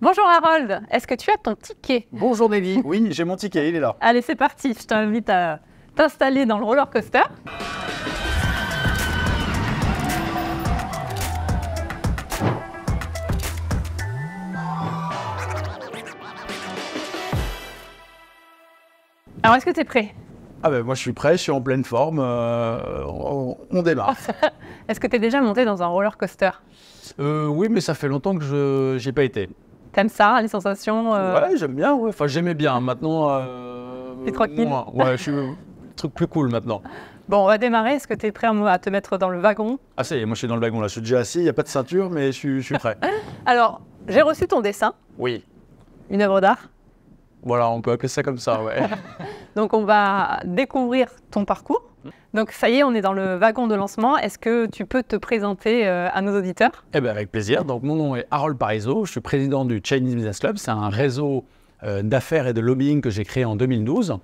Bonjour Harold, est-ce que tu as ton ticket Bonjour Nelly, oui, j'ai mon ticket, il est là. Allez, c'est parti, je t'invite à t'installer dans le roller coaster. Alors, est-ce que tu es prêt? Ah ben moi je suis prêt, je suis en pleine forme, euh, on, on démarre. Est-ce que tu es déjà monté dans un roller coaster? Euh, oui, mais ça fait longtemps que je j'ai pas été. T'aimes ça, les sensations euh, Ouais, j'aime bien, ouais. enfin j'aimais bien. Maintenant, euh, T'es tranquille moins. Ouais, je suis truc plus cool maintenant. Bon, on va démarrer. Est-ce que tu es prêt à te mettre dans le wagon? Ah ça y est, moi je suis dans le wagon là, je suis déjà assis, il n'y a pas de ceinture, mais je suis, je suis prêt. Alors, j'ai reçu ton dessin, Oui, une œuvre d'art. voilà, on peut appeler ça comme ça, ouais. Donc, on va découvrir ton parcours. Donc, ça y est, on est dans le wagon de lancement. Est-ce que tu peux te présenter euh, à nos auditeurs? Eh bien, avec plaisir. Donc, mon nom est Harold Parizeau. Je suis président du Chinese Business Club. C'est un réseau euh, d'affaires et de lobbying que j'ai créé en 2012.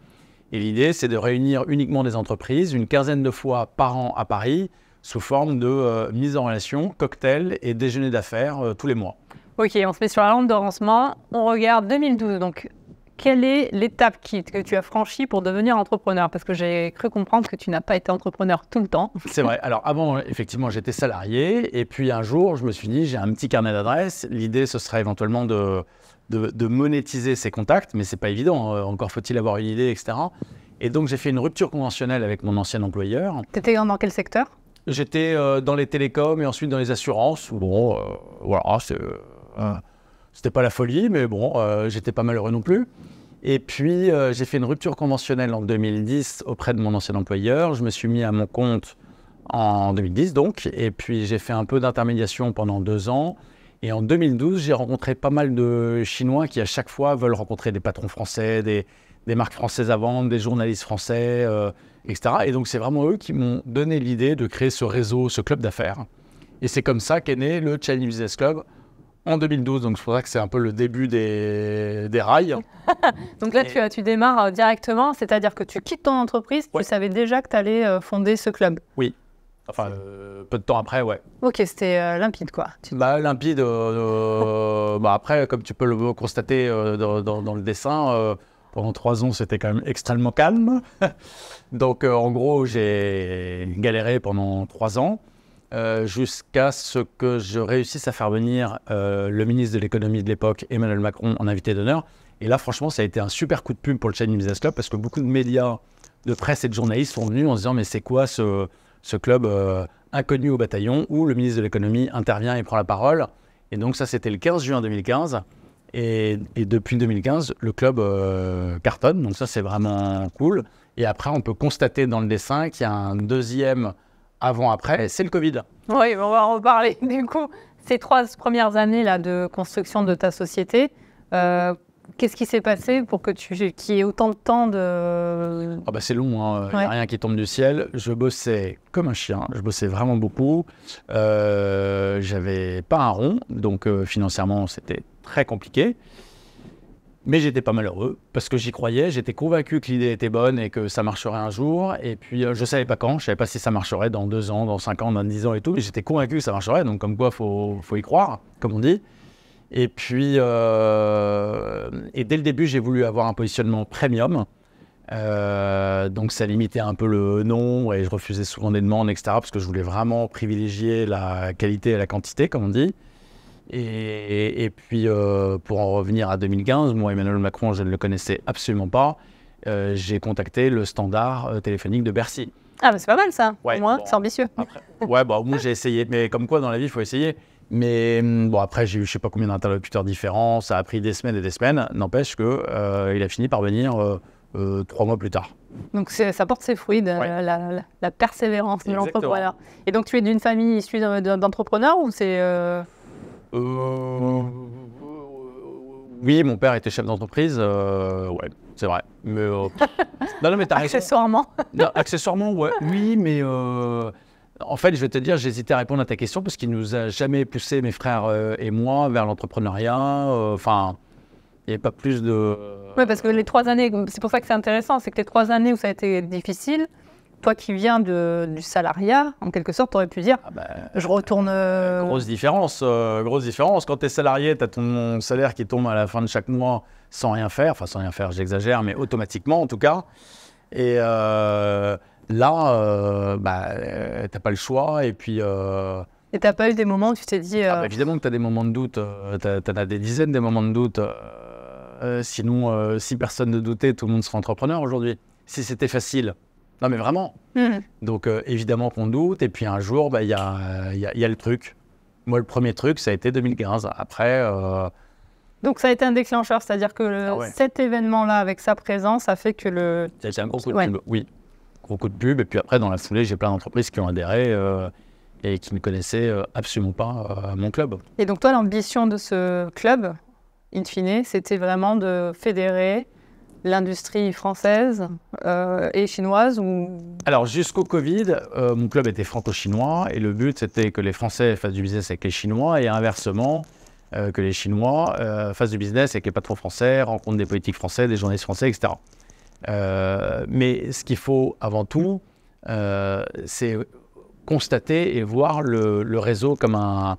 Et l'idée, c'est de réunir uniquement des entreprises une quinzaine de fois par an à Paris sous forme de euh, mise en relation, cocktail et déjeuner d'affaires tous les mois. Ok, on se met sur la lampe de lancement. On regarde 2012. Donc, quelle est l'étape qui- que tu as franchie pour devenir entrepreneur? Parce que j'ai cru comprendre que tu n'as pas été entrepreneur tout le temps. C'est vrai. Alors avant, effectivement, j'étais salarié. Et puis un jour, je me suis dit, j'ai un petit carnet d'adresses. L'idée, ce serait éventuellement de, de, de monétiser ces contacts. Mais c'est pas évident. Euh, Encore faut-il avoir une idée, etc. Et donc, j'ai fait une rupture conventionnelle avec mon ancien employeur. Tu étais dans quel secteur? J'étais euh, dans les télécoms et ensuite dans les assurances. Bon, euh, voilà, c'est, euh, c'était pas la folie, mais bon, euh, j'étais pas malheureux non plus. Et puis, euh, j'ai fait une rupture conventionnelle en 2010 auprès de mon ancien employeur. Je me suis mis à mon compte en 2010, donc. Et puis, j'ai fait un peu d'intermédiation pendant deux ans. Et en 2012, j'ai rencontré pas mal de Chinois qui, à chaque fois, veulent rencontrer des patrons français, des, marques françaises à vendre, des journalistes français, euh, etc. Et donc, c'est vraiment eux qui m'ont donné l'idée de créer ce réseau, ce club d'affaires. Et c'est comme ça qu'est né le Chinese Business Club en 2012. Donc, c'est pour ça que c'est un peu le début des, des rails. Donc là, Et- tu, démarres euh, directement, c'est-à-dire que tu quittes ton entreprise, Ouais. tu savais déjà que tu allais fonder ce club. Enfin, euh, peu de temps après, ouais. Ok, c'était euh, limpide, quoi. Tu- Bah, limpide. euh, euh, bah, après, comme tu peux le constater euh, dans, dans- dans le dessin, euh, pendant trois ans, c'était quand même extrêmement calme. Donc, euh, en gros, j'ai galéré pendant trois ans. Euh, jusqu'à ce que je réussisse à faire venir euh, le ministre de l'économie de l'époque, Emmanuel Macron, en invité d'honneur. Et là, franchement, ça a été un super coup de pub pour le Chinese Business Club parce que beaucoup de médias, de presse et de journalistes sont venus en se disant Mais c'est quoi ce, ce club euh, inconnu au bataillon où le ministre de l'économie intervient et prend la parole Et donc, ça, c'était le 15 juin 2015. Et, et depuis 2015, le club cartonne. Donc, ça, c'est vraiment cool. Et après, on peut constater dans le dessin qu'il y a un deuxième avant-après, c'est le Covid. Oui, on va en reparler. Du coup, ces trois premières années là de construction de ta société, euh, qu'est-ce qui s'est passé pour que tu qu'il y ait autant de temps de Ah bah c'est long, il n'y Ouais. a rien qui tombe du ciel. Je bossais comme un chien, je bossais vraiment beaucoup. Euh, J'avais pas un rond, donc euh, financièrement c'était très compliqué. Mais j'étais pas malheureux parce que j'y croyais, j'étais convaincu que l'idée était bonne et que ça marcherait un jour. Et puis euh, je savais pas quand, je savais pas si ça marcherait dans deux ans, dans cinq ans, dans dix ans et tout. Mais j'étais convaincu que ça marcherait, donc comme quoi faut, faut y croire, comme on dit. Et puis, euh, et dès le début, j'ai voulu avoir un positionnement premium. Euh, donc ça limitait un peu le nom et je refusais souvent des demandes, etc. Parce que je voulais vraiment privilégier la qualité et la quantité, comme on dit. Et, et puis euh, pour en revenir à 2015, moi Emmanuel Macron, je ne le connaissais absolument pas. Euh, j'ai contacté le standard euh, téléphonique de Bercy. Ah, bah, c'est pas mal ça. Ouais, Au moins, bon. c'est ambitieux. Après, ouais, bah, au moins j'ai essayé. Mais comme quoi, dans la vie, il faut essayer. Mais hum, bon, après, j'ai eu je sais pas combien d'interlocuteurs différents. Ça a pris des semaines et des semaines. N'empêche que il a fini par venir trois mois plus tard. Donc ça porte ses fruits, de- Ouais. la, la- la persévérance de l'entrepreneur. Et donc tu es d'une famille issue de- de- d'entrepreneurs ou c'est Euh, Oui, mon père était chef d'entreprise. euh, ouais, c'est vrai. Mais euh, non, non, mais t'as raison. accessoirement Non, accessoirement, ouais. Oui, mais euh, en fait, je vais te dire, j'hésitais à répondre à ta question parce qu'il nous a jamais poussé, mes frères euh, et moi, vers l'entrepreneuriat. Euh, Enfin, il n'y avait pas plus de. Oui, parce que les trois années, c'est pour ça que c'est intéressant, c'est que les trois années où ça a été difficile, toi qui viens de, du salariat, en quelque sorte, tu aurais pu dire Ah bah, je retourne. euh, Grosse différence, euh, grosse différence. Quand tu es salarié, tu as ton salaire qui tombe à la fin de chaque mois sans rien faire. Enfin, sans rien faire, j'exagère, mais automatiquement en tout cas. Et euh, là, bah, t'as pas le choix. Et puis, Et t'as pas eu des moments où tu t'es dit. ah bah, évidemment que tu as des moments de doute. t'as- T'en as des dizaines des moments de doute. sinon, si personne ne doutait, tout le monde serait entrepreneur aujourd'hui. Si c'était facile. Non, mais vraiment. hmm. Donc euh, évidemment qu'on doute, et puis un jour, bah, il y, a, y a- y a le truc. Moi, le premier truc, ça a été 2015. Après, euh, Donc ça a été un déclencheur, c'est-à-dire que le- Ah ouais. cet événement-là, avec sa présence, a fait que le. ça a été un gros coup de Ouais. pub. Oui, gros coup de pub. Et puis après, dans la foulée, j'ai plein d'entreprises qui ont adhéré euh, et qui ne connaissaient absolument pas mon club. Et donc toi, l'ambition de ce club, in fine, c'était vraiment de fédérer l'industrie française euh, et chinoise ou Alors jusqu'au Covid, euh, mon club était franco-chinois et le but c'était que les Français fassent du business avec les Chinois et inversement euh, que les Chinois fassent du business avec les patrons français, rencontrent des politiques français, des journalistes français, etc. Mais ce qu'il faut avant tout, c'est constater et voir le, réseau comme un-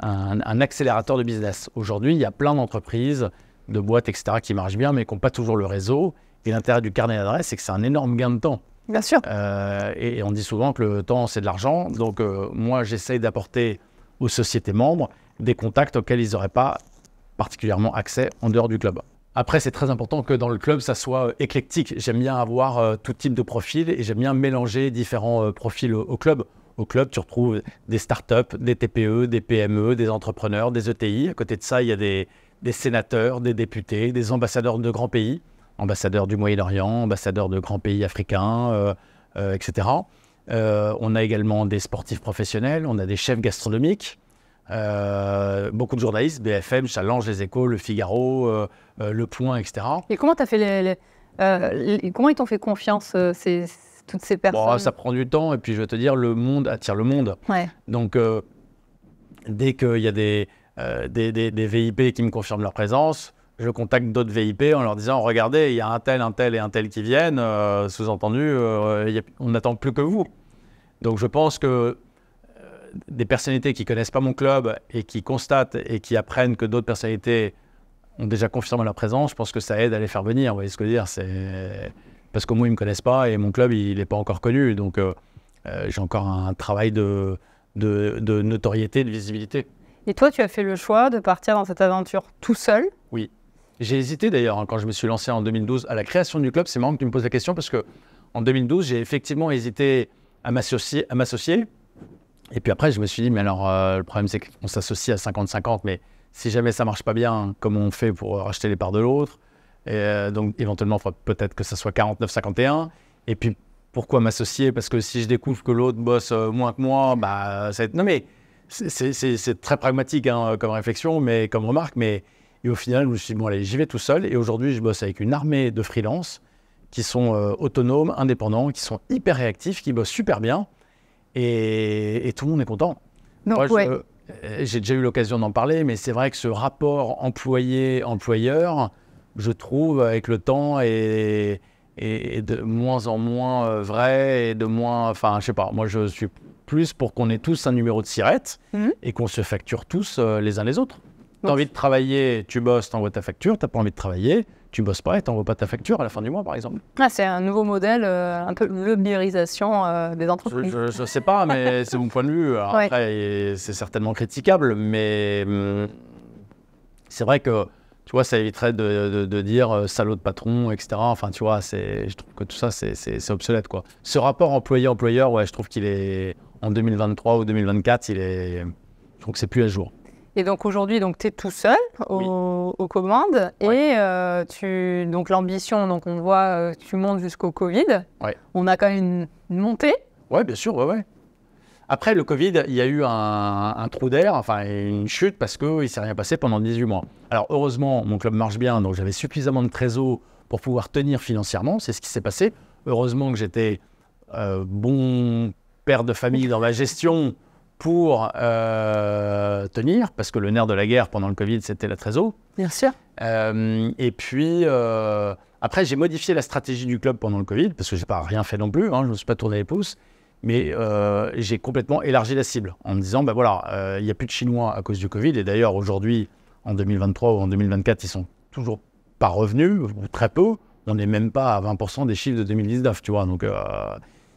un accélérateur de business. Aujourd'hui, il y a plein d'entreprises, de boîtes, etc., qui marchent bien, mais qui n'ont pas toujours le réseau. Et l'intérêt du carnet d'adresse, c'est que c'est un énorme gain de temps. Bien sûr. Euh, et, et on dit souvent que le temps, c'est de l'argent. Donc, euh, moi, j'essaye d'apporter aux sociétés membres des contacts auxquels ils n'auraient pas particulièrement accès en dehors du club. Après, c'est très important que dans le club, ça soit euh, éclectique. J'aime bien avoir tout type de profil et j'aime bien mélanger différents profils au, au club. Au club, tu retrouves des startups, des TPE, des PME, des entrepreneurs, des ETI. À côté de ça, il y a des, des sénateurs, des députés, des ambassadeurs de grands pays, ambassadeurs du Moyen-Orient, ambassadeurs de grands pays africains, euh, euh, etc. Euh, on a également des sportifs professionnels, on a des chefs gastronomiques, beaucoup de journalistes, BFM, Challenge, Les Échos, Le Figaro, Le Point, etc. Et comment t'as fait les, les- les- comment ils t'ont fait confiance ces, toutes ces personnes? Bon, ça prend du temps, et puis je vais te dire, le monde attire le monde. Ouais. Donc, dès qu'il y a des, euh, des, VIP qui me confirment leur présence, je contacte d'autres VIP en leur disant Regardez, il y a un tel, un tel et un tel qui viennent. euh, Sous-entendu, euh, on n'attend plus que vous. Donc, je pense que des personnalités qui connaissent pas mon club et qui constatent et qui apprennent que d'autres personnalités ont déjà confirmé leur présence, je pense que ça aide à les faire venir. Vous voyez ce que je veux dire? C'est parce qu'au moins ils me connaissent pas et mon club il n'est pas encore connu. Donc j'ai encore un travail de notoriété, de visibilité. Et toi, tu as fait le choix de partir dans cette aventure tout seul. J'ai hésité d'ailleurs hein, quand je me suis lancé en 2012 à la création du club. C'est marrant que tu me poses la question parce que en 2012 j'ai effectivement hésité à m'associer. Et puis après je me suis dit mais alors euh, le problème c'est qu'on s'associe à 50-50 mais si jamais ça marche pas bien, comment on fait pour racheter les parts de l'autre? Et euh, donc éventuellement, peut-être que ça soit 49-51. Et puis pourquoi m'associer? Parce que si je découvre que l'autre bosse euh, moins que moi, bah ça va être... Non mais c'est- très pragmatique hein, comme réflexion, mais comme remarque. Mais et au final, je me suis dit bon allez, j'y vais tout seul. Et aujourd'hui, je bosse avec une armée de freelance qui sont euh, autonomes, indépendants, qui sont hyper réactifs, qui bossent super bien. Et, et tout le monde est content. Donc, Moi, ouais. euh, J'ai déjà eu l'occasion d'en parler, mais c'est vrai que ce rapport employé-employeur, je trouve, avec le temps, est, est- est de moins en moins euh, vrai et de moins. Enfin, je sais pas, moi je suis plus pour qu'on ait tous un numéro de sirette Mhm. et qu'on se facture tous euh, les uns les autres. T'as envie de travailler, tu bosses, t'envoies ta facture. T'as pas envie de travailler, tu bosses pas et t'envoies pas ta facture à la fin du mois, par exemple. Ah, c'est un nouveau modèle, euh, un peu l'ubérisation euh, des entreprises. je, je sais pas, mais c'est mon point de vue. Alors Ouais. Après, c'est certainement critiquable, mais hum, c'est vrai que tu vois, ça éviterait de, de- de dire euh, salaud de patron, etc. Enfin, tu vois, c'est, je trouve que tout ça, c'est obsolète, quoi. Ce rapport employé-employeur, ouais, je trouve qu'il est en 2023 ou 2024, il est, je trouve que c'est plus à jour. Et donc aujourd'hui, donc tu es tout seul au- aux commandes et euh, tu donc l'ambition, donc on voit euh, tu montes jusqu'au Covid. On a quand même une, montée. Ouais, bien sûr, ouais, ouais. Après le Covid, il y a eu un, un trou d'air, enfin une chute parce qu'il ne s'est rien passé pendant 18 mois. Alors heureusement, mon club marche bien, donc j'avais suffisamment de trésor pour pouvoir tenir financièrement, c'est ce qui s'est passé. Heureusement que j'étais euh, bon père de famille dans ma gestion pour euh, tenir, parce que le nerf de la guerre pendant le Covid, c'était la trésor. Bien sûr. Euh, et puis, euh, Après, j'ai modifié la stratégie du club pendant le Covid, parce que j'ai pas rien fait non plus, hein, je ne me suis pas tourné les pouces, mais j'ai complètement élargi la cible en me disant, ben voilà, il n'y a plus de Chinois à cause du Covid, et d'ailleurs aujourd'hui, en 2023 ou en 2024, ils sont toujours pas revenus, ou très peu, on n'est même pas à 20% des chiffres de 2019, tu vois, donc...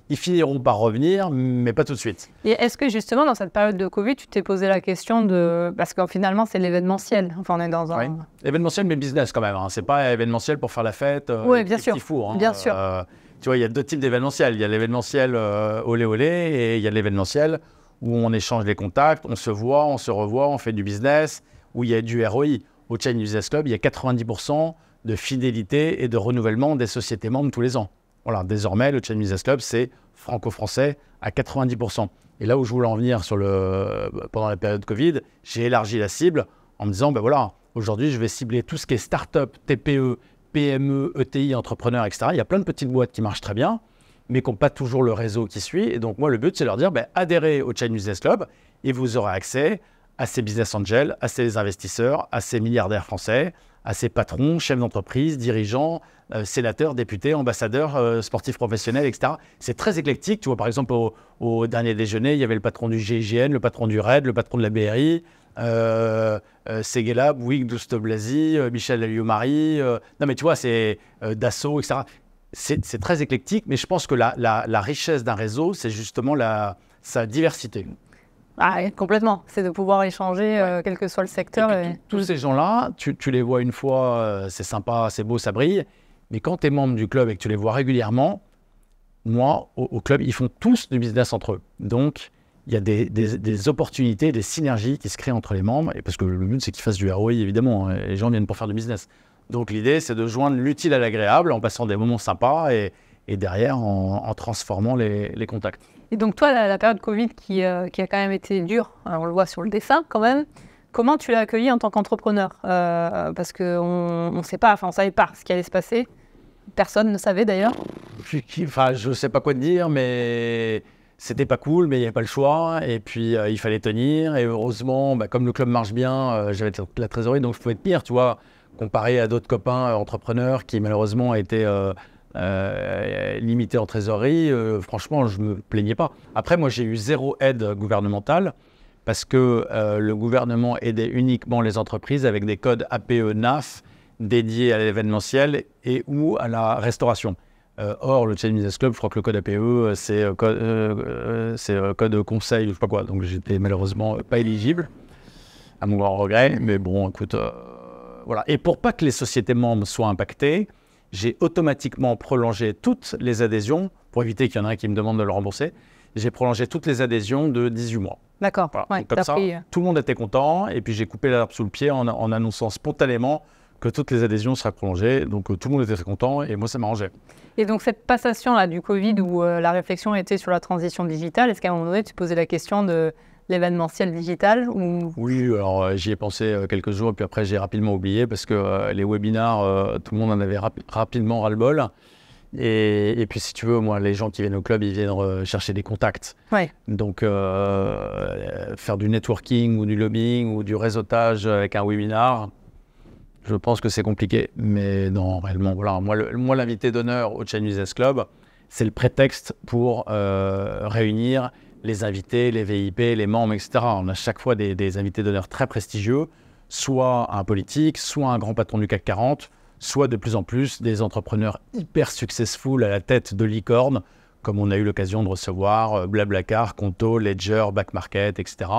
Ils finiront par revenir, mais pas tout de suite. Et est-ce que justement, dans cette période de Covid, tu t'es posé la question de... Parce que finalement, c'est l'événementiel. Enfin, on est dans un... Oui. Événementiel, mais business quand même. Hein. C'est pas événementiel pour faire la fête. Euh, oui, bien sûr. Four, hein. Bien sûr. Euh, tu vois, il y a deux types d'événementiel. Il y a l'événementiel euh, olé olé et il y a l'événementiel où on échange les contacts, on se voit, on se revoit, on fait du business, où il y a du ROI. Au Chain Business Club, il y a 90% de fidélité et de renouvellement des sociétés membres tous les ans. Voilà, désormais, le Chain Business Club, c'est franco-français à 90%. Et là où je voulais en venir sur le, pendant la période Covid, j'ai élargi la cible en me disant, ben voilà, aujourd'hui, je vais cibler tout ce qui est start-up, TPE, PME, ETI, entrepreneurs, etc. Il y a plein de petites boîtes qui marchent très bien, mais qui n'ont pas toujours le réseau qui suit. Et donc, moi, le but, c'est leur dire, ben, adhérez au Chain Business Club et vous aurez accès à ces business angels, à ces investisseurs, à ces milliardaires français, à ses patrons, chefs d'entreprise, dirigeants, euh, sénateurs, députés, ambassadeurs, euh, sportifs professionnels, etc. C'est très éclectique. Tu vois, par exemple, au, dernier déjeuner, il y avait le patron du GIGN, le patron du RAID, le patron de la BRI, euh, euh Seguelab, Bouygues, Douste-Blazy, Michel Alliot-Marie. non, mais tu vois, c'est Dassault, etc. C'est très éclectique, mais je pense que la, richesse d'un réseau, c'est justement sa diversité. Ah, complètement. C'est de pouvoir échanger, euh, quel que soit le secteur. Tous ces gens-là, tu, les vois une fois, euh, c'est sympa, c'est beau, ça brille. Mais quand tu es membre du club et que tu les vois régulièrement, moi, au, club, ils font tous du business entre eux. Donc, il y a des, opportunités, des synergies qui se créent entre les membres. Et parce que le but, c'est qu'ils fassent du ROI, évidemment. Hein, les gens viennent pour faire du business. Donc, l'idée, c'est de joindre l'utile à l'agréable en passant des moments sympas et, derrière en, transformant les contacts. Et donc toi, la, période Covid qui, euh, qui, a quand même été dure, on le voit sur le dessin quand même, comment tu l'as accueilli en tant qu'entrepreneur euh, Parce qu'on ne sait pas, enfin on savait pas ce qui allait se passer. Personne ne savait d'ailleurs. Enfin, je ne sais pas quoi te dire, mais c'était pas cool, mais il n'y avait pas le choix. Et puis, euh, il fallait tenir. Et heureusement, bah, comme le club marche bien, j'avais la trésorerie, donc je pouvais tenir, tu vois, comparé à d'autres copains entrepreneurs qui malheureusement étaient euh, limité en trésorerie, euh, franchement, je ne me plaignais pas. Après, moi, j'ai eu zéro aide gouvernementale parce que euh, le gouvernement aidait uniquement les entreprises avec des codes APE-NAF dédiés à l'événementiel et ou à la restauration. or, le Chain Business Club, je crois que le code APE, c'est code, code conseil, je sais pas quoi. Donc, j'étais malheureusement pas éligible, à mon grand regret. Mais bon, écoute, voilà. Et pour pas que les sociétés membres soient impactées, j'ai automatiquement prolongé toutes les adhésions, pour éviter qu'il y en ait un qui me demande de le rembourser, j'ai prolongé toutes les adhésions de 18 mois. D'accord. comme ça, euh, tout le monde était content, et puis j'ai coupé l'arbre sous le pied en, annonçant spontanément que toutes les adhésions seraient prolongées. Donc euh, tout le monde était très content, et moi ça m'arrangeait. Et donc cette passation-là du Covid, où euh, la réflexion était sur la transition digitale, est-ce qu'à un moment donné, tu posais la question de l'événementiel digital ou... Oui, alors euh, j'y ai pensé euh, quelques jours, puis après j'ai rapidement oublié parce que euh, les webinars, tout le monde en avait rapidement ras-le-bol. Et, puis si tu veux, moi, les gens qui viennent au club, ils viennent chercher des contacts. Ouais. Donc faire du networking ou du lobbying ou du réseautage avec un webinar, je pense que c'est compliqué. Mais non, réellement, voilà. Moi, l'invité d'honneur au Business Club, c'est le prétexte pour réunir les invités, les VIP, les membres, etc. On a chaque fois des, invités d'honneur très prestigieux, soit un politique, soit un grand patron du CAC 40, soit de plus en plus des entrepreneurs hyper successful à la tête de licorne, comme on a eu l'occasion de recevoir euh, Blablacar, Conto, Ledger, Back Market, etc.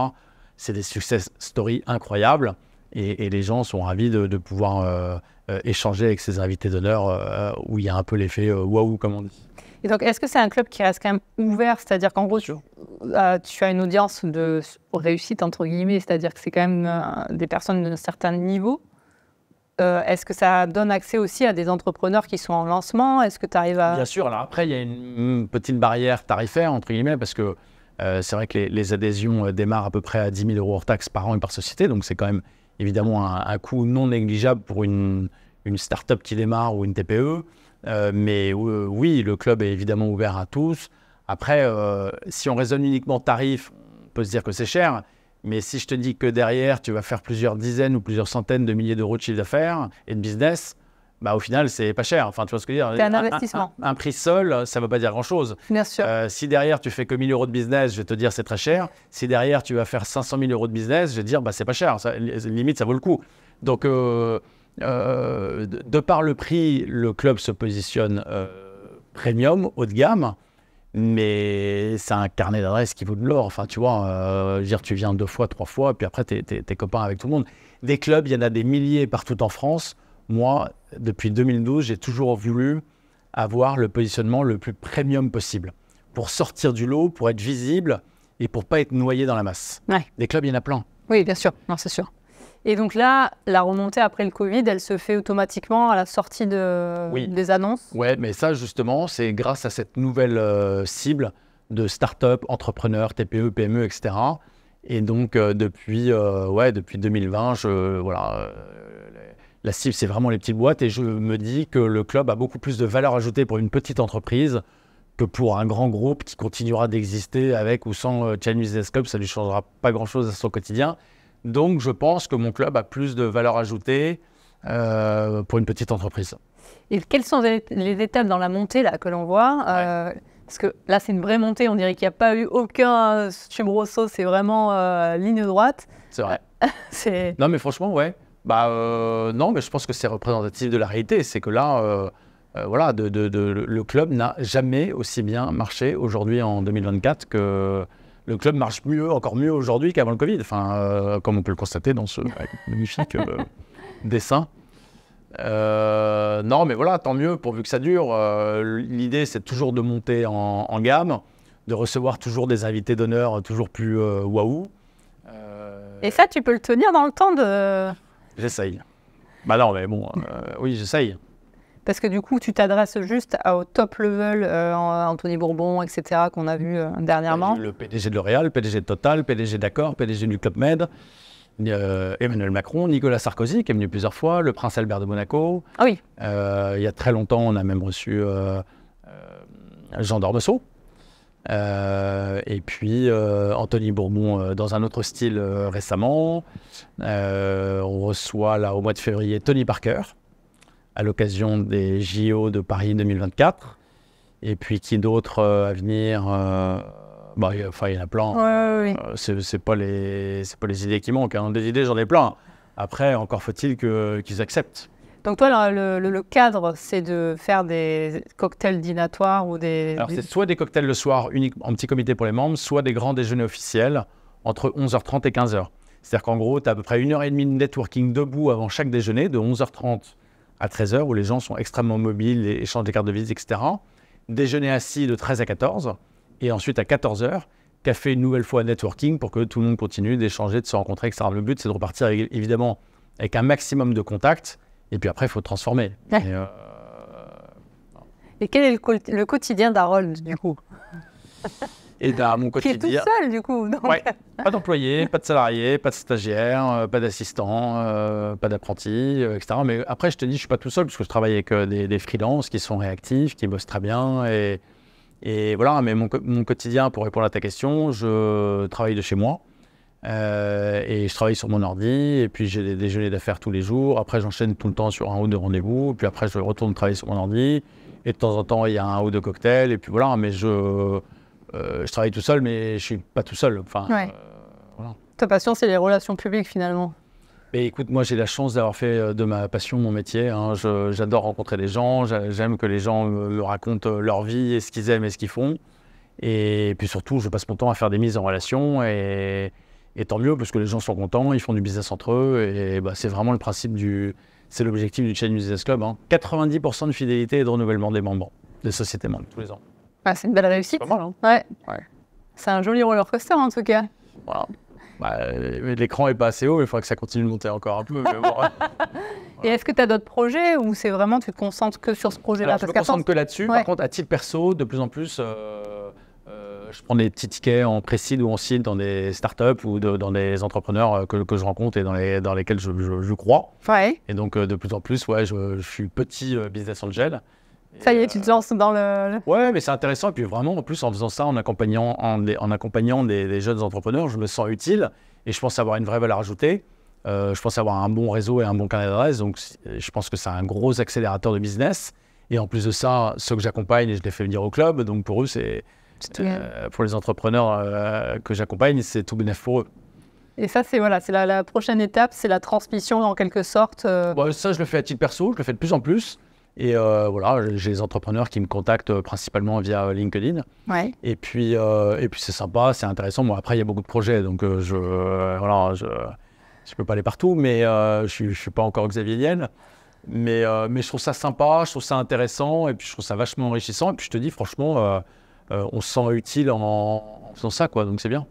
C'est des success stories incroyables et, les gens sont ravis de, pouvoir euh, euh, échanger avec ces invités d'honneur où il y a un peu l'effet waouh, comme on dit. Et donc, est-ce que c'est un club qui reste quand même ouvert? C'est-à-dire qu'en gros, tu, euh, tu, as une audience de réussite, entre guillemets, c'est-à-dire que c'est quand même euh, des personnes d'un certain niveau. Euh, est-ce que ça donne accès aussi à des entrepreneurs qui sont en lancement? Est-ce que tu arrives à... Bien sûr. Alors après, il y a une petite barrière tarifaire, entre guillemets, parce que c'est vrai que les, adhésions démarrent à peu près à 10 000 euros hors taxes par an et par société. Donc c'est quand même évidemment un, un coût non négligeable pour une, une start-up qui démarre ou une TPE. Euh, mais euh, oui, le club est évidemment ouvert à tous. Après, euh, si on raisonne uniquement tarif, on peut se dire que c'est cher. Mais si je te dis que derrière, tu vas faire plusieurs dizaines ou plusieurs centaines de milliers d'euros de chiffre d'affaires et de business, bah, au final, c'est pas cher. Enfin, tu vois ce que je veux dire? C'est un investissement. Un, prix seul, ça ne veut pas dire grand-chose. Bien sûr. Euh, si derrière, tu fais que 1000 euros de business, je vais te dire c'est très cher. Si derrière, tu vas faire 500 000 euros de business, je vais te dire bah, c'est pas cher. Ça, limite, ça vaut le coup. Donc, euh, euh, de, par le prix, le club se positionne premium, haut de gamme. Mais c'est un carnet d'adresses qui vaut de l'or. Enfin, tu vois, dire, tu viens deux fois, trois fois, puis après, tu es, copain avec tout le monde. Des clubs, il y en a des milliers partout en France moi, depuis 2012, j'ai toujours voulu avoir le positionnement le plus premium possible pour sortir du lot, pour être visible et pour pas être noyé dans la masse. Ouais. Des clubs, il y en a plein. Oui, bien sûr, non, c'est sûr. Et donc là, la remontée après le Covid, elle se fait automatiquement à la sortie de, des annonces Oui, mais ça, justement, c'est grâce à cette nouvelle euh, cible de start-up, entrepreneurs, TPE, PME, etc. Et donc, euh, depuis, euh, ouais, depuis 2020, je, voilà, la cible, c'est vraiment les petites boîtes. Et je me dis que le club a beaucoup plus de valeur ajoutée pour une petite entreprise que pour un grand groupe qui continuera d'exister avec ou sans Channel Business Club. Ça ne lui changera pas grand-chose à son quotidien. Donc, je pense que mon club a plus de valeur ajoutée euh, pour une petite entreprise. Et quelles sont les, étapes dans la montée là, que l'on voit euh, Parce que là, c'est une vraie montée. On dirait qu'il n'y a pas eu aucun subrosso. C'est vraiment ligne droite. C'est vrai. non, mais franchement, ouais. Bah euh, non, mais je pense que c'est représentatif de la réalité. C'est que là, euh, euh, voilà, de, le club n'a jamais aussi bien marché aujourd'hui en 2024 que le club marche mieux, encore mieux aujourd'hui qu'avant le Covid. Enfin, comme on peut le constater dans ce magnifique dessin. non, mais voilà, tant mieux pourvu que ça dure. L'idée, c'est toujours de monter en, gamme, de recevoir toujours des invités d'honneur toujours plus waouh. Et ça, tu peux le tenir dans le temps de. J'essaye. Bah non, mais bon, euh, oui, j'essaye. Parce que du coup, tu t'adresses juste au top level, euh, Anthony Bourbon, etc., qu'on a vu euh, dernièrement. Le PDG de L'Oréal, PDG de Total, PDG d'Accor, PDG du Club Med, Emmanuel Macron, Nicolas Sarkozy, qui est venu plusieurs fois, le prince Albert de Monaco. Ah oui. il y a très longtemps, on a même reçu Jean d'Ormesson. Euh, et puis euh, Anthony Bourbon euh, dans un autre style récemment. on reçoit là au mois de février Tony Parker à l'occasion des JO de Paris 2024. Et puis qui d'autre à venir bah, Enfin, il y en a plein. Ouais, c'est pas, les, pas les idées qui manquent. Hein. Des idées, j'en ai plein. Après, encore faut-il qu'ils acceptent. Donc toi, le, cadre, c'est de faire des cocktails dînatoires ou des... Alors c'est soit des cocktails le soir unique, en petit comité pour les membres, soit des grands déjeuners officiels entre 11h30 et 15h. C'est-à-dire qu'en gros, tu as à peu près une heure et demie de networking debout avant chaque déjeuner, de 11h30 à 13h, où les gens sont extrêmement mobiles, et échangent des cartes de visite, etc. Déjeuner assis de 13 à 14, et ensuite à 14h, café une nouvelle fois networking pour que tout le monde continue d'échanger, de se rencontrer, etc. Le but, c'est de repartir évidemment avec un maximum de contacts et puis après, il faut transformer. Euh, et, quel est le, quotidien d'Harold, du coup? Et dans mon quotidien. Qui est tout seul, du coup. Pas d'employés, pas de salariés, pas de stagiaires, euh, pas d'assistants, euh, pas d'apprentis, etc. Mais après, je te dis, je ne suis pas tout seul, parce que je travaille avec des, des freelances qui sont réactifs, qui bossent très bien. Et, et voilà, mais mon, mon, quotidien, pour répondre à ta question, je travaille de chez moi. Euh, et je travaille sur mon ordi, et puis j'ai des déjeuners d'affaires tous les jours. Après, j'enchaîne tout le temps sur un ou deux rendez-vous, puis après, je retourne travailler sur mon ordi. Et de temps en temps, il y a un ou deux cocktails, et puis voilà. Mais je, euh, je travaille tout seul, mais je suis pas tout seul. Enfin, euh, Ta passion, c'est les relations publiques finalement. Mais écoute, moi j'ai la chance d'avoir fait de ma passion mon métier. Hein. J'adore rencontrer des gens, j'aime que les gens me racontent leur vie et ce qu'ils aiment et ce qu'ils font. Et puis surtout, je passe mon temps à faire des mises en relation et, et tant mieux, parce que les gens sont contents, ils font du business entre eux. Et bah, c'est vraiment le principe du. C'est l'objectif du Chain Business Club. 90% hein. de fidélité et de renouvellement des membres, des sociétés membres, tous les ans. Ah, c'est une belle réussite. C'est pas mal, hein ouais. C'est un joli roller coaster, en tout cas. Voilà. Bah, L'écran est pas assez haut, mais il faudrait que ça continue de monter encore un peu. Et est-ce que tu as d'autres projets ou c'est vraiment tu te concentres que sur ce projet-là? Je me concentre que là-dessus. Par contre, à titre perso, de plus en plus, euh, je prends des petits tickets en précide ou en site dans des startups ou dans des entrepreneurs euh, que, que, je rencontre et dans, les, dans lesquels je, je, crois. Ouais. Et donc, euh, de plus en plus, ouais, je, suis petit euh, business angel. Ça y est, tu te lances dans le. Ouais, mais c'est intéressant. Et puis vraiment, en plus, en faisant ça, en accompagnant, en, en accompagnant des, jeunes entrepreneurs, je me sens utile et je pense avoir une vraie valeur ajoutée. Euh, je pense avoir un bon réseau et un bon carnet d'adresses. Donc, c- je pense que c'est un gros accélérateur de business. Et en plus de ça, ceux que j'accompagne, je les fais venir au club. Donc, pour eux, c'est euh, pour les entrepreneurs euh, que j'accompagne, c'est tout bénéf pour eux. Et ça, c'est voilà, la, la prochaine étape, c'est la transmission en quelque sorte. euh, Bon, ça, je le fais à titre perso, je le fais de plus en plus. Et euh, voilà, j'ai des entrepreneurs qui me contactent euh, principalement via euh, LinkedIn. Ouais. Et puis, euh, et puis c'est sympa, c'est intéressant. Bon, après, il y a beaucoup de projets, donc euh, je euh, voilà, je je peux pas aller partout, mais je suis je suis pas encore Xavier Niel. Mais, mais je trouve ça sympa, je trouve ça intéressant, et puis je trouve ça vachement enrichissant. Et puis je te dis, franchement, on se sent utile en, en faisant ça, quoi. Donc c'est bien.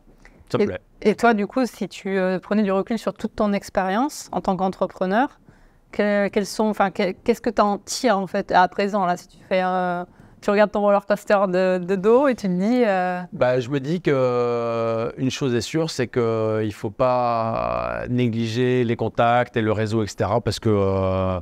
Ça me Et- plaît. Et toi, du coup, si tu prenais du recul sur toute ton expérience en tant qu'entrepreneur, que- sont, enfin, que- qu'est-ce que tu en tires en fait à présent là, si tu euh, regardes ton roller coaster de, dos et tu te dis, euh, Bah, je me dis que euh, une chose est sûre, c'est qu'il ne faut pas négliger les contacts et le réseau, etc. Parce que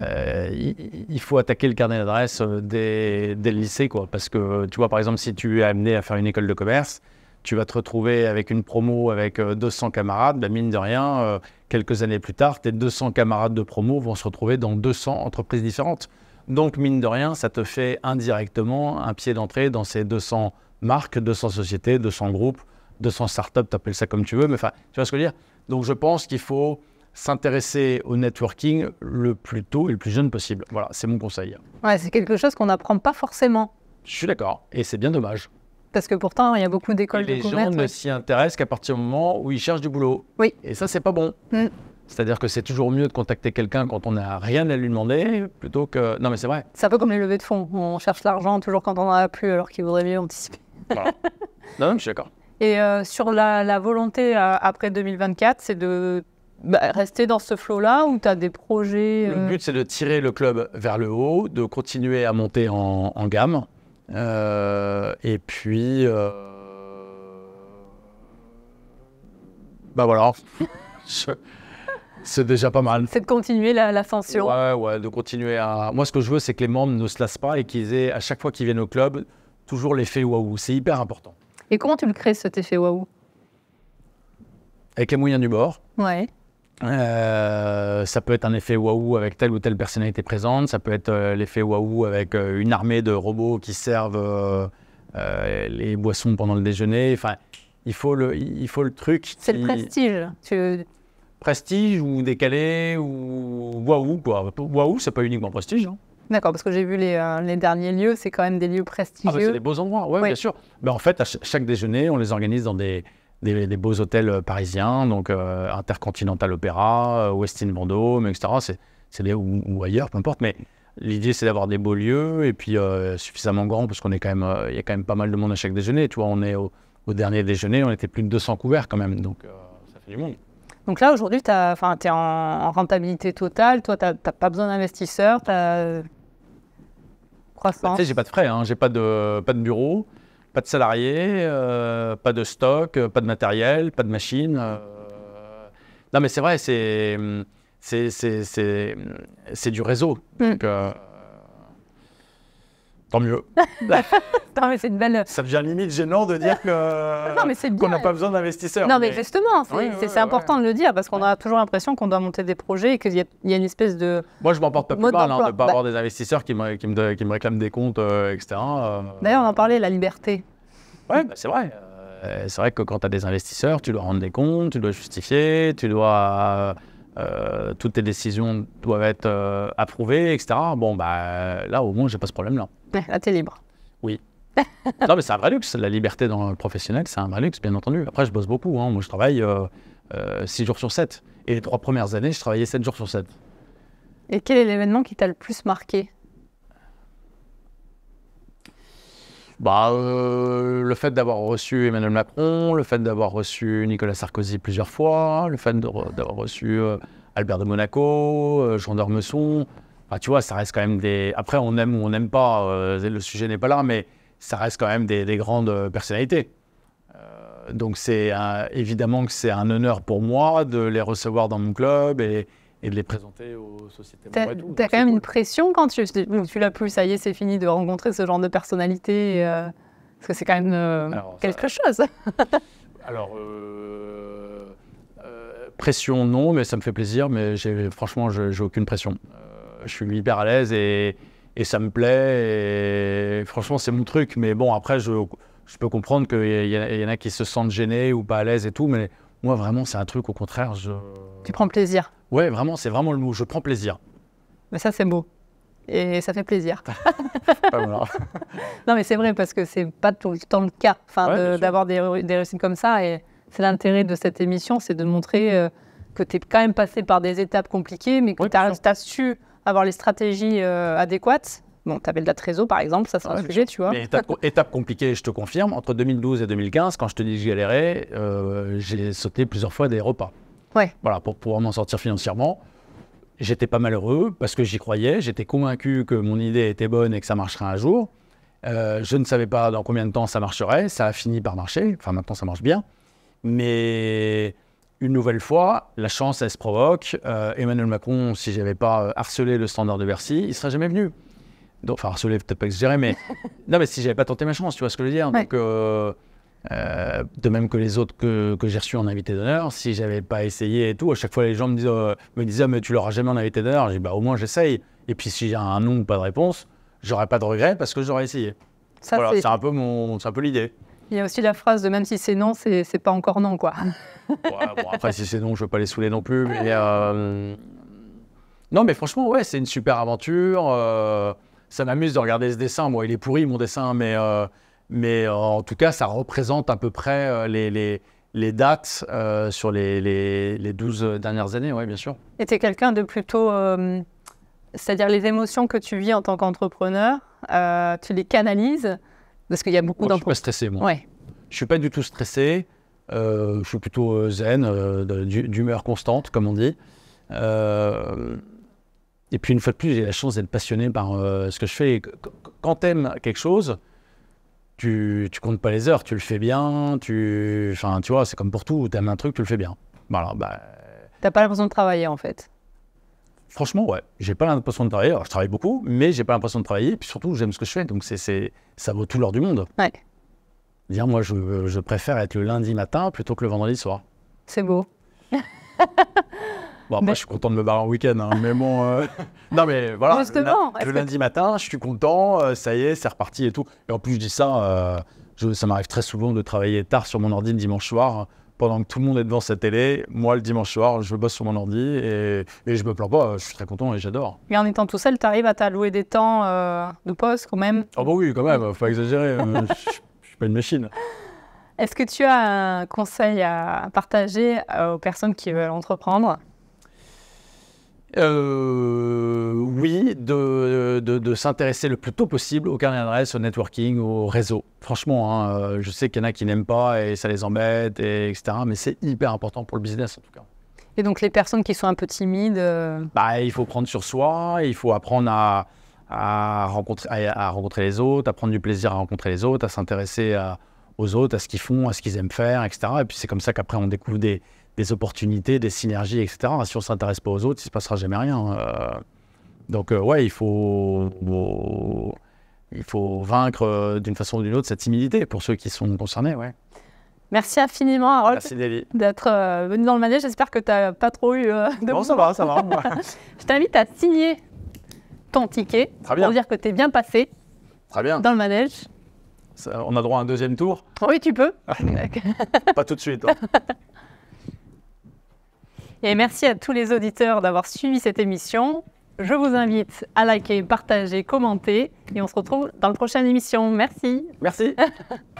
il, il faut attaquer le carnet d'adresse dès, dès le. Quoi. Parce que tu vois, par exemple, si tu es amené à faire une école de commerce, tu vas te retrouver avec une promo avec euh, 200 camarades. Bah, mine de rien, euh, quelques années plus tard, tes 200 camarades de promo vont se retrouver dans 200 entreprises différentes. Donc, mine de rien, ça te fait indirectement un pied d'entrée dans ces 200 marques, 200 sociétés, 200 groupes, 200 startups, tu appelles ça comme tu veux, mais enfin, tu vois ce que je veux dire? Donc, je pense qu'il faut s'intéresser au networking le plus tôt et le plus jeune possible. Voilà, c'est mon conseil. ouais, c'est quelque chose qu'on n'apprend pas forcément. Je suis d'accord, et c'est bien dommage. Parce que pourtant, il y a beaucoup d'écoles de les gens commerce. ne ouais. s'y intéressent qu'à partir du moment où ils cherchent du boulot. Oui. Et ça, c'est pas bon. Mm. C'est-à-dire que c'est toujours mieux de contacter quelqu'un quand on n'a rien à lui demander plutôt que. Non, mais c'est vrai. C'est un peu comme les levées de fonds. On cherche l'argent toujours quand on n'en a plus, alors qu'il vaudrait mieux anticiper. Voilà. non, non, je suis d'accord. Et euh, sur la, la volonté euh, après 2024, c'est de bah, rester dans ce flow-là ou tu as des projets Le euh, but, c'est de tirer le club vers le haut, de continuer à monter en, en gamme. Euh, et puis. euh, Bah voilà. Je- C'est déjà pas mal. C'est de continuer la- l'ascension. Ouais, ouais, de continuer à. Moi, ce que je veux, c'est que les membres ne se lassent pas et qu'ils aient, à chaque fois qu'ils viennent au club, toujours l'effet waouh. C'est hyper important. Et comment tu le crées cet effet waouh? Avec les moyens du bord. Ouais. Euh, ça peut être un effet waouh avec telle ou telle personnalité présente. Ça peut être euh, l'effet waouh avec euh, une armée de robots qui servent les boissons pendant le déjeuner. Enfin, il faut le, il faut le truc. C'est le prestige. Tu- prestige ou décalé ou waouh quoi. Waouh, c'est pas uniquement prestige. hein. D'accord, parce que j'ai vu les, les derniers lieux, c'est quand même des lieux Ah, bah, prestigieux. c'est des beaux endroits, ouais, Oui. bien sûr. Mais en fait, à ch- chaque déjeuner, on les organise dans des, des, des beaux hôtels euh, parisiens, donc euh, Intercontinental Opéra, euh, Westin Vendôme, etc. C'est, des, ou, ou ailleurs, peu importe. Mais l'idée, c'est d'avoir des beaux lieux et puis euh, suffisamment grands parce qu'on est quand même, euh, il y a quand même pas mal de monde à chaque déjeuner. Tu vois, on est au, au dernier déjeuner, on était plus de 200 couverts quand même, donc ça fait du monde. Donc là, aujourd'hui, tu es en, en rentabilité totale. Toi, tu n'as pas besoin d'investisseurs. Tu as Bah, croissance. tu sais, j'ai pas de frais, hein. j'ai pas de, pas de bureau, pas de salariés, euh, pas de stock, euh, pas de matériel, pas de machine. euh. Non, mais c'est vrai, c'est, c'est, c'est du réseau. Mm. Donc, euh, tant mieux. Non, mais c'est une belle. Ça devient limite gênant de dire que, Non, mais c'est qu'on n'a pas besoin d'investisseurs. Non, mais justement, c'est Ouais, ouais, c'est- c'est ouais, important de le dire parce qu'on a toujours l'impression qu'on doit monter des projets et qu'il y, a- il y a une espèce de. Moi, je m'en porte pas plus mal hein, de ne pas Bah. avoir des investisseurs qui me, qui me, qui me réclament des comptes, euh, etc. euh. D'ailleurs, on en parlait, la liberté. Ouais, bah, c'est vrai. Euh, c'est vrai que quand tu as des investisseurs, tu dois rendre des comptes, tu dois justifier, tu dois. Euh, toutes tes décisions doivent être euh, approuvées, etc. Bon, bah là, au moins, j'ai pas ce problème-là. Là, t'es libre. non, mais c'est un vrai luxe. La liberté dans le professionnel, c'est un vrai luxe, bien entendu. Après, je bosse beaucoup. hein. Moi, je travaille 6 jours sur 7. Et les trois premières années, je travaillais 7 jours sur 7. Et quel est l'événement qui t'a le plus marqué? Bah, euh, le fait d'avoir reçu Emmanuel Macron, le fait d'avoir reçu Nicolas Sarkozy plusieurs fois, le fait d'avoir reçu euh, Albert de Monaco, euh, Jean d'Ormesson. Enfin, tu vois, ça reste quand même des. Après, on aime ou on n'aime pas, le sujet n'est pas là, mais ça reste quand même des, des grandes personnalités. Donc, c'est évidemment que c'est un honneur pour moi de les recevoir dans mon club et, et de les présenter aux sociétés. T'as Donc, quand même cool. une pression quand tu, tu l'as plus, ça y est, c'est fini de rencontrer ce genre de personnalité. euh, parce que c'est quand même euh, Alors, ça- quelque chose. Alors, euh, Pression, non, mais ça me fait plaisir. Mais franchement, je j'ai aucune pression. Je suis hyper à l'aise et, et ça me plaît. Et franchement, c'est mon truc. Mais bon, après, je, je peux comprendre qu'il y, y en a qui se sentent gênés ou pas à l'aise et tout. Mais moi, vraiment, c'est un truc, au contraire, je. Tu prends plaisir. Ouais, vraiment, c'est vraiment le mot. Je prends plaisir. Mais ça, c'est beau. Et ça fait plaisir. Voilà. Non, mais c'est vrai parce que c'est pas tout le temps le cas enfin, Ouais, de- bien sûr. d'avoir des, des réussites comme ça. Et c'est l'intérêt de cette émission, c'est de montrer euh, que tu es quand même passé par des étapes compliquées, mais que Oui, tu as, su avoir les stratégies euh, adéquates. Bon, le date réseau, par exemple, ça c'est Ouais, un sujet, tu vois. Mais étape, étape compliquée, je te confirme. Entre 2012 et 2015, quand je te dis que je galérais, euh, j'ai sauté plusieurs fois des repas. Ouais. Voilà, pour pouvoir m'en sortir financièrement. J'étais pas malheureux parce que j'y croyais. J'étais convaincu que mon idée était bonne et que ça marcherait un jour. Euh, je ne savais pas dans combien de temps ça marcherait. Ça a fini par marcher. Enfin, maintenant, ça marche bien. Mais une nouvelle fois, la chance, elle se provoque. Euh, Emmanuel Macron, si j'avais pas harcelé le standard de Bercy, il serait jamais venu. Donc, enfin, harcelé, peut-être pas exagéré, mais non, mais si j'avais pas tenté ma chance, tu vois ce que je veux dire. Ouais. Donc, euh, euh, de même que les autres que, que j'ai reçus en invité d'honneur, si j'avais pas essayé et tout, à chaque fois les gens me, disent, euh, me disaient, Ah, mais tu l'auras jamais en invité d'honneur. J'ai dit, bah au moins j'essaye. Et puis si j'ai un non ou pas de réponse, j'aurais pas de regret parce que j'aurais essayé. Ça, voilà, c'est- c'est un peu mon, c'est un peu l'idée. Il y a aussi la phrase de même si c'est non, c'est c'est pas encore non, quoi. Ouais, bon, après, si c'est non, je veux pas les saouler non plus. Mais, Non, mais franchement, ouais, c'est une super aventure. Ça m'amuse de regarder ce dessin. Bon, il est pourri, mon dessin, mais, euh, mais euh, en tout cas, ça représente à peu près euh, les, les, les dates euh, sur les, les, les 12 dernières années, ouais, bien sûr. Et tu es quelqu'un de plutôt. euh, C'est-à-dire les émotions que tu vis en tant qu'entrepreneur, tu les canalises? Parce qu'il y a beaucoup Moi, je suis pas stressé, moi. Ouais. Je suis pas du tout stressé. je suis plutôt zen, d'humeur constante, comme on dit. Euh, et puis une fois de plus, j'ai la chance d'être passionné par euh, ce que je fais. Et Quand tu aimes quelque chose, tu, tu comptes pas les heures, tu le fais bien. Tu, enfin, tu vois, c'est comme pour tout. Tu aimes un truc, tu le fais bien. Voilà, bah, T'as pas l'impression de travailler en fait? franchement, ouais. J'ai pas l'impression de travailler. Alors, je travaille beaucoup, mais j'ai pas l'impression de travailler. Et puis surtout, j'aime ce que je fais. Donc, c'est, c'est, ça vaut tout l'or du monde. Ouais. Dire, moi, je, je préfère être le lundi matin plutôt que le vendredi soir. C'est beau. Bon, après, je suis content de me barrer en week-end, hein, mais bon. euh, non, mais voilà. Justement, le, que- lundi matin, je suis content, euh, ça y est, c'est reparti et tout. Et en plus, je dis ça, euh, je- ça m'arrive très souvent de travailler tard sur mon ordi le dimanche soir, pendant que tout le monde est devant sa télé. Moi, le dimanche soir, je bosse sur mon ordi et, et je me plains pas, je suis très content et j'adore. Mais en étant tout seul, tu arrives à t'allouer des temps de pause quand même? Ah, bah oui, quand même, faut pas exagérer. je je suis pas une machine. Est-ce que tu as un conseil à partager aux personnes qui veulent entreprendre? Euh, oui, de, de, de s'intéresser le plus tôt possible au carnet d'adresse, au networking, au réseau. Franchement, hein, euh, je sais qu'il y en a qui n'aiment pas et ça les embête, et, etc. Mais c'est hyper important pour le business en tout cas. Et donc les personnes qui sont un peu timides, euh, Bah, il faut prendre sur soi, il faut apprendre à, à rencontrer, à, à rencontrer les autres, à prendre du plaisir à rencontrer les autres, à s'intéresser aux autres, à ce qu'ils font, à ce qu'ils aiment faire, etc. Et puis c'est comme ça qu'après on découvre des, des opportunités, des synergies, etc. Si on ne s'intéresse pas aux autres, il ne se passera jamais rien. euh. donc euh, ouais, il faut, faut- il faut vaincre euh, d'une façon ou d'une autre cette timidité pour ceux qui sont concernés. Ouais. merci infiniment Harold d'être euh, venu dans le manège. J'espère que tu n'as pas trop eu euh, de Bon, ça va, ça va. Je t'invite à signer ton ticket Très bien. pour dire que tu es bien passé Très bien. dans le manège. Ça, on a droit à un deuxième tour? Oui, tu peux. Pas tout de suite. hein. Et merci à tous les auditeurs d'avoir suivi cette émission. Je vous invite à liker, partager, commenter et on se retrouve dans la prochaine émission. Merci. Merci.